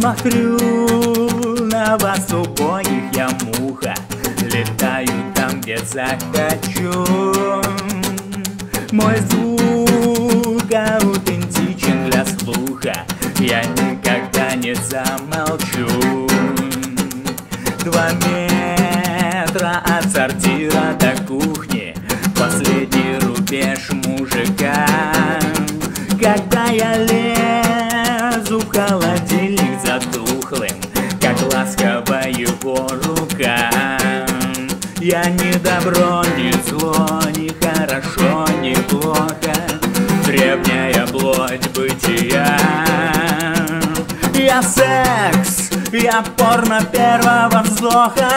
Смотрю на вас обоих, я муха. Летаю там, где захочу. Мой звук затухлым Как ласково его рука. Я не добро, не зло, не хорошо, не плохо Древняя плоть бытия. Я секс, я порно первого вздоха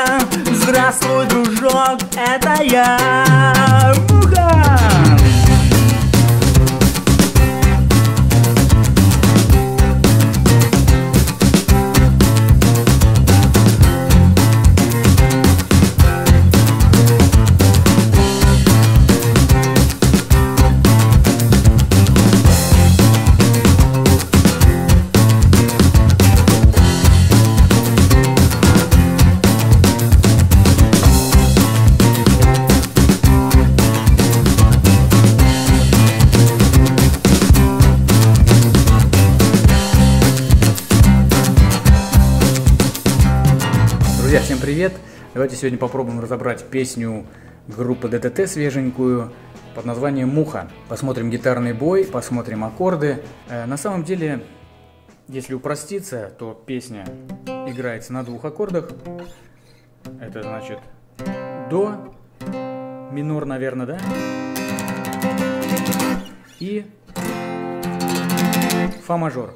Здравствуй, дружок, это я. Муха! Привет! Давайте сегодня попробуем разобрать песню группы ДТТ свеженькую под названием «Муха». Посмотрим гитарный бой, посмотрим аккорды. Э, На самом деле, если упроститься, то песня играется на двух аккордах. Это значит до, минор, наверное, да? И фа мажор.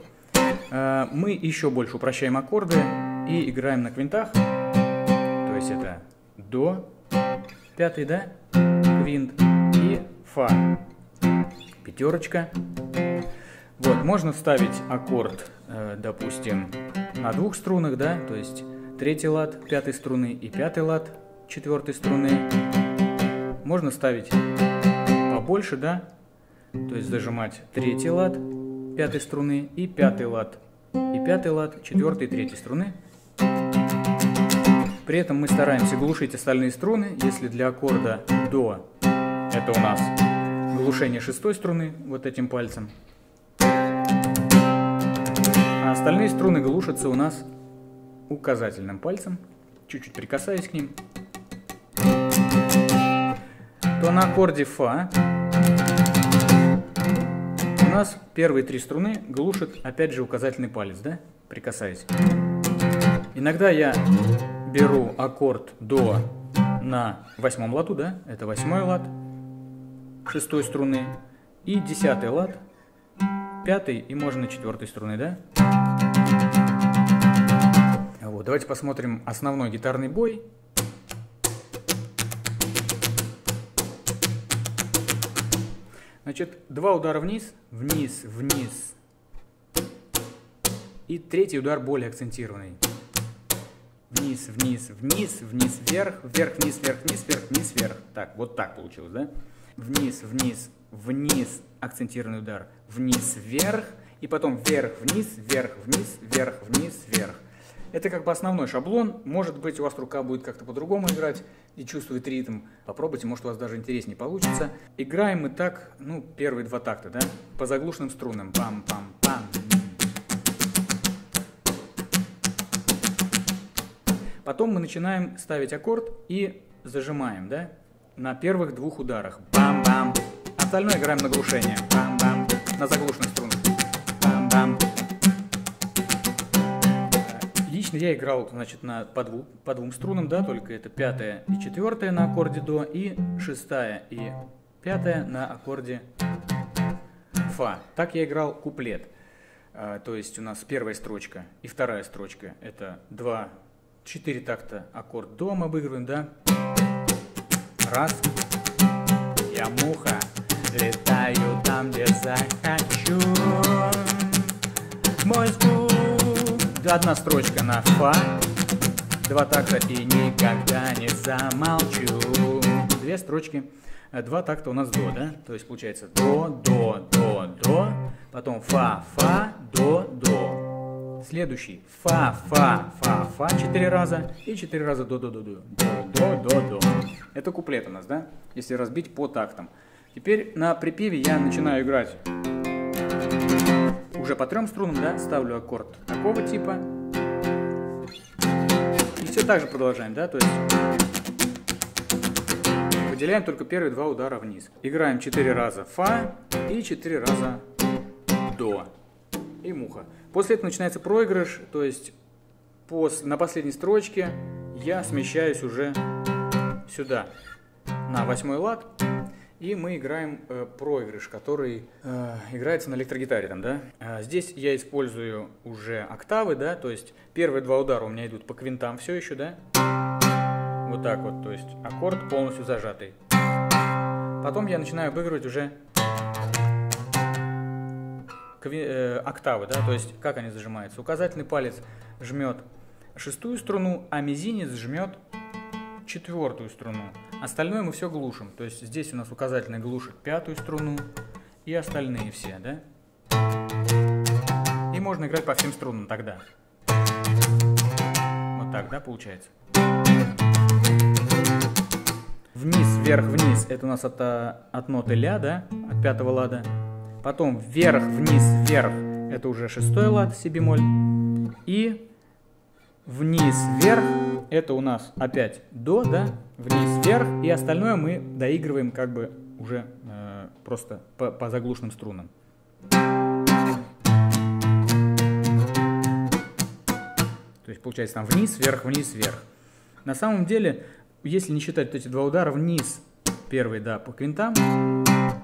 Э, Мы еще больше упрощаем аккорды и играем на квинтах. То есть это до, пятый, да, квинт и фа, пятерочка. Вот, можно ставить аккорд, э, допустим, на двух струнах, да, то есть третий лад пятой струны и пятый лад четвертой струны. Можно ставить побольше, да, то есть зажимать третий лад пятой струны и пятый лад, и пятый лад четвертой и третьей струны. При этом мы стараемся глушить остальные струны, если для аккорда до это у нас глушение шестой струны вот этим пальцем. А остальные струны глушатся у нас указательным пальцем, чуть-чуть прикасаясь к ним. То на аккорде фа у нас первые три струны глушат опять же указательный палец, да, прикасаясь. Иногда я беру аккорд до на восьмом лату, да, это восьмой лад шестой струны и десятый лад пятый и можно четвертой струны, да. Вот, давайте посмотрим основной гитарный бой. Значит, два удара вниз, вниз, вниз. И третий удар более акцентированный. Вниз, вниз, вниз, вниз, вверх, вверх, вниз, вверх, вниз, вверх, вниз, вверх. Так, вот так получилось, да? Вниз, вниз, вниз, акцентированный удар. Вниз, вверх, и потом вверх, вниз, вверх, вниз, вверх, вниз, вверх. Это как бы основной шаблон. Может быть, у вас рука будет как-то по-другому играть и чувствует ритм. Попробуйте, может, у вас даже интереснее получится. Играем мы так, ну, первые два такта, да? По заглушенным струнам. Пам-пам-пам. Потом мы начинаем ставить аккорд и зажимаем, да? На первых двух ударах. Бам-бам. Остальное играем на глушение. Бам-бам. На заглушенных струнах. Бам-бам. Лично я играл, значит, на, по, дву, по двум струнам, да, только это пятая и четвертая на аккорде до, и шестая и пятая на аккорде фа. Так я играл куплет. А, то есть у нас первая строчка и вторая строчка это два, четыре такта аккорд до мы обыгрываем, да. Раз. Я муха, летаю там, где захочу. Мой звук одна строчка на фа, два такта и никогда не замолчу. Две строчки, э, два такта у нас до, да? То есть получается до, до, до, до, потом фа, фа, до, до. Следующий. Фа, фа, фа, фа 4 раза. И 4 раза до, до, до, до. До, до, до. Это куплет у нас, да? Если разбить по тактам. Теперь на припеве я начинаю играть уже по трем струнам, да, ставлю аккорд такого типа. И все так же продолжаем, да, то есть выделяем только первые два удара вниз. Играем 4 раза фа и 4 раза до и муха. После этого начинается проигрыш, то есть пос, на последней строчке я смещаюсь уже сюда, на восьмой лад, и мы играем э, проигрыш, который э, играется на электрогитаре там, да. А здесь я использую уже октавы, да, то есть первые два удара у меня идут по квинтам все еще, да. Вот так вот, то есть аккорд полностью зажатый. Потом я начинаю обыгрывать уже э, октавы, да, то есть как они зажимаются. Указательный палец жмет шестую струну, а мизинец жмет четвертую струну. Остальное мы все глушим. То есть здесь у нас указательный глушит пятую струну и остальные все, да? И можно играть по всем струнам тогда. Вот так, да, получается? Вниз, вверх, вниз. Это у нас от, от ноты ля, да? От пятого лада. Потом вверх, вниз, вверх. Это уже шестой лад, си бемоль. И вниз, вверх, это у нас опять до, да, вниз, вверх, и остальное мы доигрываем как бы уже э, просто по, по заглушенным струнам. То есть получается там вниз, вверх, вниз, вверх. На самом деле, если не считать вот эти два удара вниз, первый, да, по квинтам,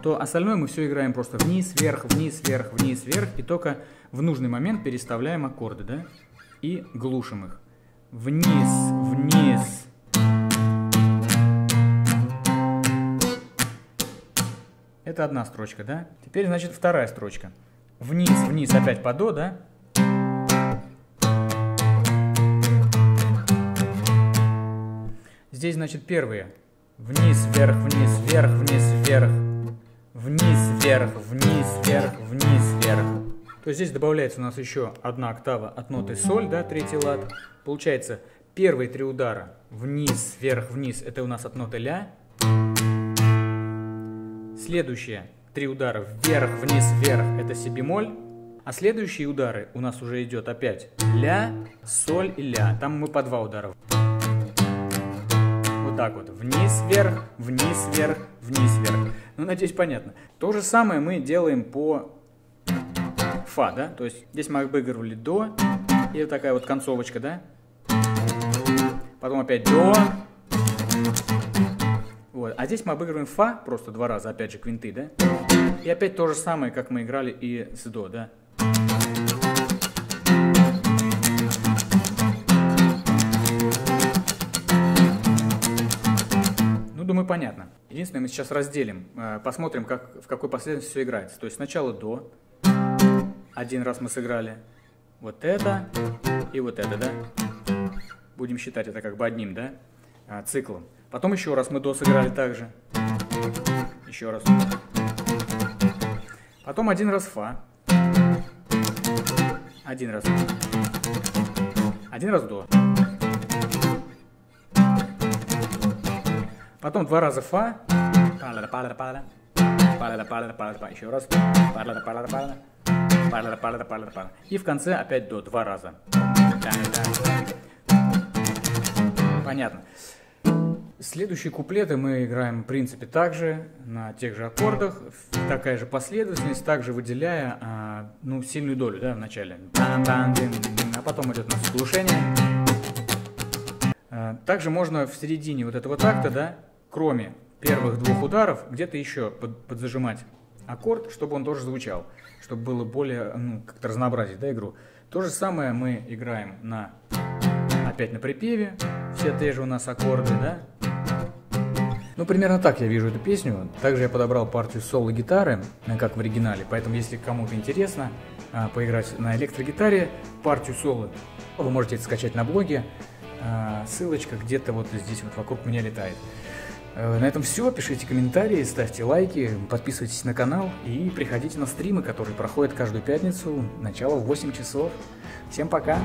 то остальное мы все играем просто вниз, вверх, вниз, вверх, вниз, вверх, и только в нужный момент переставляем аккорды, да, и глушим их вниз, вниз. Это одна строчка, да? Теперь, значит, вторая строчка. Вниз, вниз, опять по до, да? Здесь, значит, первые. Вниз, вверх, вниз, вверх, вниз, вверх. Вниз, вверх, вниз, вверх, вниз, вверх. То есть здесь добавляется у нас еще одна октава от ноты соль, да, третий лад. Получается, первые три удара вниз, вверх, вниз, это у нас от ноты ля. Следующие три удара вверх, вниз, вверх, это си бемоль. А следующие удары у нас уже идет опять ля, соль и ля. Там мы по два удара. Вот так вот. Вниз, вверх, вниз, вверх, вниз, вверх. Ну, надеюсь, понятно. То же самое мы делаем по фа, да? То есть здесь мы обыгрывали до, и вот такая вот концовочка, да? Потом опять до. Вот. А здесь мы обыгрываем фа просто два раза, опять же, квинты, да? И опять то же самое, как мы играли и с до, да? Думаю, понятно. Единственное, мы сейчас разделим, э, посмотрим, как, в какой последовательности все играется. То есть сначала до, один раз мы сыграли, вот это и вот это, да? Будем считать это как бы одним, да? А, циклом. Потом еще раз мы до сыграли также. Еще раз. Потом один раз фа. Один раз. Один раз до. Потом два раза фа. Еще раз. И в конце опять до, два раза. Понятно. Следующие куплеты мы играем, в принципе, также на тех же аккордах, такая же последовательность, также выделяя а, ну, сильную долю да, в начале. А потом идет у нас глушение. А, также можно в середине вот этого такта, да, кроме первых двух ударов, где-то еще под, подзажимать аккорд, чтобы он тоже звучал, чтобы было более, ну, как-то разнообразить, да, игру. То же самое мы играем на, опять на припеве, все те же у нас аккорды, да. Ну, примерно так я вижу эту песню. Также я подобрал партию соло-гитары, э, как в оригинале, поэтому, если кому-то интересно а, поиграть на электрогитаре, партию соло, вы можете это скачать на блоге, а, ссылочка где-то вот здесь вот вокруг меня летает. Э, на этом все. Пишите комментарии, ставьте лайки, подписывайтесь на канал и приходите на стримы, которые проходят каждую пятницу, начало в 8 часов. Всем пока!